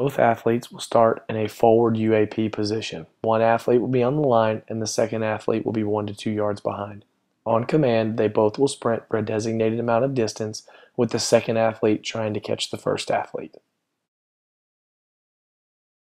Both athletes will start in a forward UAP position. One athlete will be on the line and the second athlete will be one to two yards behind. On command, they both will sprint for a designated amount of distance with the second athlete trying to catch the first athlete.